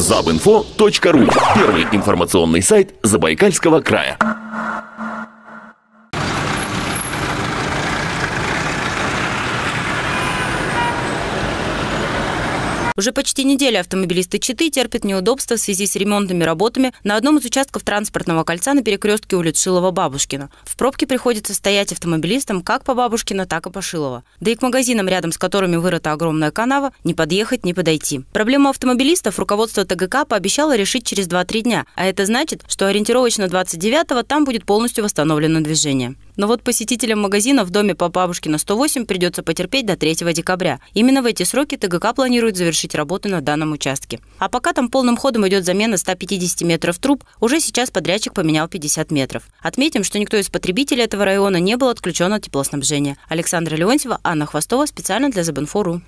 Забинфо.ру Первый информационный сайт Забайкальского края. Уже почти неделю автомобилисты Читы терпят неудобства в связи с ремонтными работами на одном из участков транспортного кольца на перекрестке улиц Шилова-Бабушкина. В пробке приходится стоять автомобилистам как по Бабушкина, так и по Шилова. Да и к магазинам, рядом с которыми вырыта огромная канава, не подъехать, не подойти. Проблему автомобилистов руководство ТГК пообещало решить через 2-3 дня, а это значит, что ориентировочно 29-го там будет полностью восстановлено движение. Но вот посетителям магазина в доме по Бабушкина 108 придется потерпеть до 3 декабря. Именно в эти сроки ТГК планирует завершить работы на данном участке. А пока там полным ходом идет замена 150 метров труб, уже сейчас подрядчик поменял 50 метров. Отметим, что никто из потребителей этого района не был отключен от теплоснабжения. Александра Леонтьева, Анна Хвостова специально для Забинфору.